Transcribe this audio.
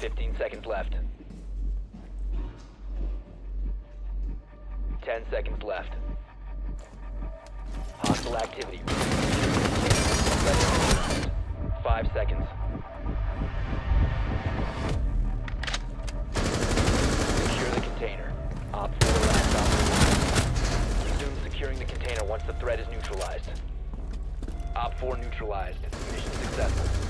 15 seconds left. 10 seconds left. Hostile activity. Five seconds. Secure the container. Op 4 last op. Resume securing the container once the threat is neutralized. OpFor neutralized. Mission successful.